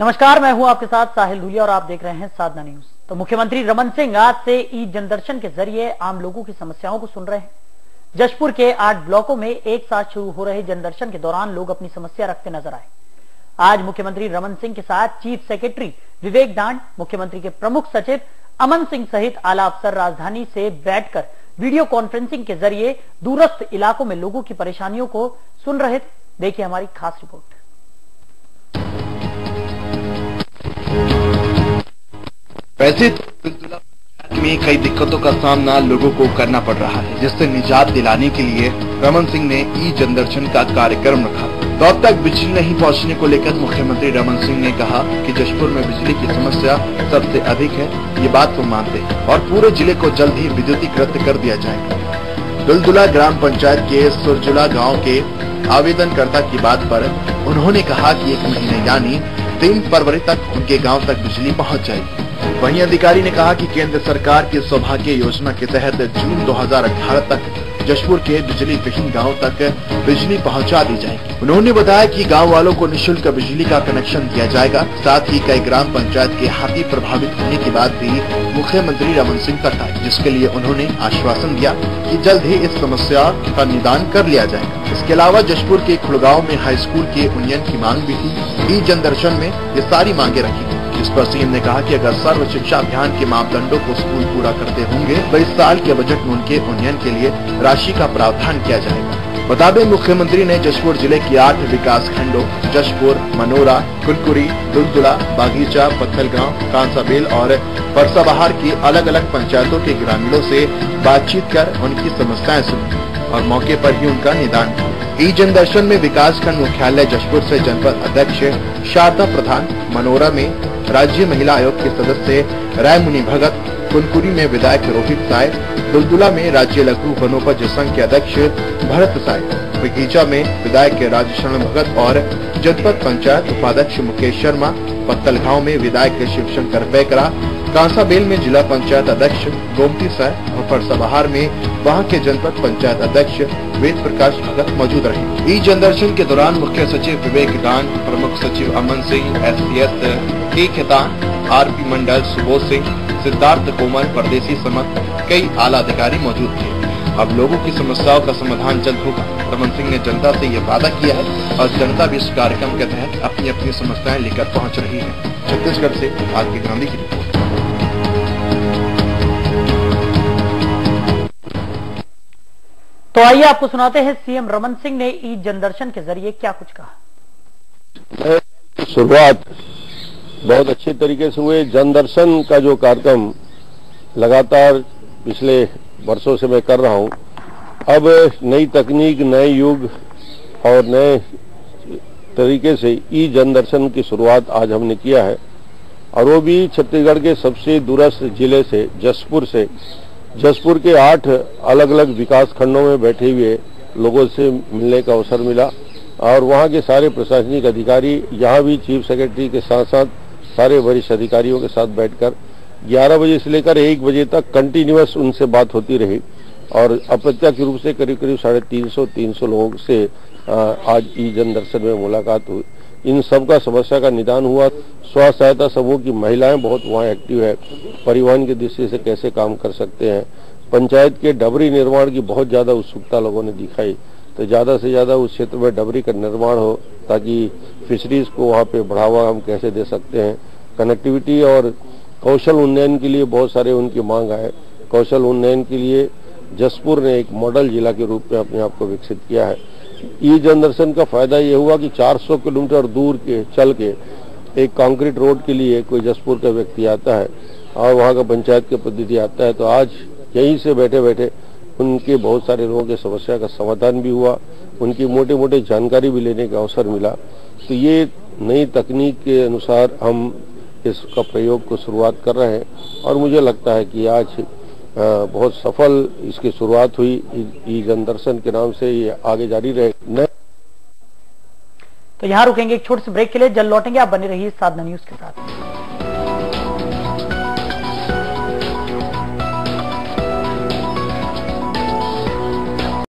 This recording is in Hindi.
नमस्कार, मैं हूँ आपके साथ साहिल धुलिया और आप देख रहे हैं साधना न्यूज़। तो मुख्यमंत्री रमन सिंह आज से ई जनदर्शन के ज़रिए आम लोगों की समस्याओं को सुन रहे हैं। जशपुर के आठ ब्लॉकों में एक साथ शुरू हो रहे जनदर्शन के दौरान लोग अपनी समस्या रखते नज़र आए। आज मुख्यमंत्री रमन सिंह के साथ चीफ सेक्रेटरी विवेक डांड मुख्यमंत्री के प्रमुख सचिव अमन सिंह सहित आला अफसर राजधानी से बैठकर वीडियो कॉन्फ्रेंसिंग के ज़रिए दूरस्थ इलाकों में लोगों की परेशानियों को सुन रहे थे। देखिए हमारी खास रिपोर्ट। वैसे तो में कई दिक्कतों का सामना लोगों को करना पड़ रहा है, जिससे निजात दिलाने के लिए रमन सिंह ने ई जनदर्शन का कार्यक्रम रखा। तो अब तक बिजली नहीं पहुँचने को लेकर मुख्यमंत्री रमन सिंह ने कहा कि जशपुर में बिजली की समस्या सबसे अधिक है, ये बात वो मानते और पूरे ज़िले को जल्द ही विद्युतीकृत कर दिया जाएगा। दुलदुला ग्राम पंचायत के सुरजुला गाँव के आवेदनकर्ता की बात पर उन्होंने कहा कि एक महीने यानी तीन फरवरी तक उनके गाँव तक बिजली पहुँच जाएगी। वहीं अधिकारी ने कहा कि केंद्र सरकार की सौभाग्य योजना के तहत जून 2018 तक जशपुर के बिजली विहीन गाँव तक बिजली पहुँचा दी जाएगी। उन्होंने बताया कि गाँव वालों को निशुल्क बिजली का कनेक्शन दिया जाएगा, साथ ही कई ग्राम पंचायत के हाथी प्रभावित होने के बाद भी मुख्यमंत्री रमन सिंह तक आए जिसके लिए उन्होंने आश्वासन दिया कि जल्द ही इस समस्या का निदान कर लिया जाएगा। इसके अलावा जशपुर के खुड़गांव में हाई स्कूल के उन्नयन की मांग भी थी। ई जनदर्शन में ये सारी मांगे रखी जिस पर सीएम ने कहा कि अगर सर्व शिक्षा अभियान के मापदंडों को स्कूल पूरा करते होंगे तो इस साल के बजट में उनके उन्नयन के लिए राशि का प्रावधान किया जाएगा। बता दें, मुख्यमंत्री ने जशपुर ज़िले की आठ विकास खंडों, जशपुर, मनोरा कुलकुरी दुलदुला, बागीचा, पत्थलगांव, कांसाबेल और परसाबहार की अलग अलग पंचायतों के ग्रामीणों से बातचीत कर उनकी समस्याएँ सुनी और मौके पर ही उनका निदान ई जनदर्शन में विकास खंड मुख्यालय जशपुर से जनपद अध्यक्ष शारदा प्रधान, मनोरा में राज्य महिला आयोग के सदस्य राय मुनि भगत कुनकुरी में विधायक रोहित साय दुलदुला में राज्य लघु वनोपज संघ के अध्यक्ष भरत साय, बगीचा में विधायक राजशरण भगत और जनपद पंचायत उपाध्यक्ष मुकेश शर्मा पत्तलगांव में विधायक शिवशंकर बैकरा कांसाबेल में जिला पंचायत अध्यक्ष गोमती साय और परसबहार में वहाँ के जनपद पंचायत अध्यक्ष वेद प्रकाश भगत मौजूद रहे। ई जनदर्शन के दौरान मुख्य सचिव विवेक डान प्रमुख सचिव Aman Singh S K Khetan R P Mandal Subodh Singh Siddharth Komal Pardesi समत कई आला अधिकारी मौजूद थे। अब लोगों की समस्याओं का समाधान जल्द होगा। रमन सिंह ने जनता से यह वादा किया है और जनता भी इस कार्यक्रम के तहत अपनी अपनी समस्याएँ लेकर पहुँच रही है। छत्तीसगढ़ से आज की गांधी की रिपोर्ट। तो आइए आपको सुनाते हैं सीएम रमन सिंह ने ई जनदर्शन के ज़रिए क्या कुछ कहा। शुरुआत बहुत अच्छे तरीके से हुए। जनदर्शन का जो कार्यक्रम लगातार पिछले वर्षों से मैं कर रहा हूँ। अब नई तकनीक, नए युग और नए तरीके से ई जनदर्शन की शुरुआत आज हमने किया है। और वो भी छत्तीसगढ़ के सबसे दूरस्थ ज़िले से, जसपुर से, जसपुर के आठ अलग अलग विकास खंडों में बैठे हुए लोगों से मिलने का अवसर मिला। और वहाँ के सारे प्रशासनिक अधिकारी, यहाँ भी चीफ सेक्रेटरी के साथ साथ सारे वरिष्ठ अधिकारियों के साथ बैठकर 11 बजे से लेकर 1 बजे तक कंटिन्यूस उनसे बात होती रही और अप्रत्यक्ष रूप से करीब करीब साढ़े तीन सौ तीन सौ लोगों से आज ई जन दर्शन में मुलाकात हुई। इन सब का समस्या का निदान हुआ। स्व सहायता समूह की महिलाएँ बहुत वहाँ एक्टिव है। परिवहन की दृष्टि से कैसे काम कर सकते हैं? पंचायत के डबरी निर्माण की बहुत ज़्यादा उत्सुकता लोगों ने दिखाई। तो ज़्यादा से ज़्यादा उस क्षेत्र में डबरी का निर्माण हो, ताकि फिशरीज को वहाँ पे बढ़ावा हम कैसे दे सकते हैं। कनेक्टिविटी और कौशल उन्नयन के लिए बहुत सारे उनकी मांग आए। कौशल उन्नयन के लिए जसपुर ने एक मॉडल जिला के रूप में अपने आप को विकसित किया है। ई जनदर्शन का फ़ायदा ये हुआ कि 400 किलोमीटर दूर के चल के एक कंक्रीट रोड के लिए कोई जसपुर का व्यक्ति आता है और वहाँ का पंचायत के प्रतिनिधि आता है। तो आज यहीं से बैठे बैठे उनके बहुत सारे लोगों के समस्या का समाधान भी हुआ, उनकी मोटे मोटे जानकारी भी लेने का अवसर मिला। तो ये नई तकनीक के अनुसार हम इसका प्रयोग को शुरुआत कर रहे हैं और मुझे लगता है कि आज बहुत सफल इसकी शुरुआत हुई। ई जनदर्शन के नाम से ये आगे जारी रहे। तो यहाँ रुकेंगे एक छोटे से ब्रेक के लिए। जल्द लौटेंगे। आप बने रहिए साधना न्यूज़ के साथ।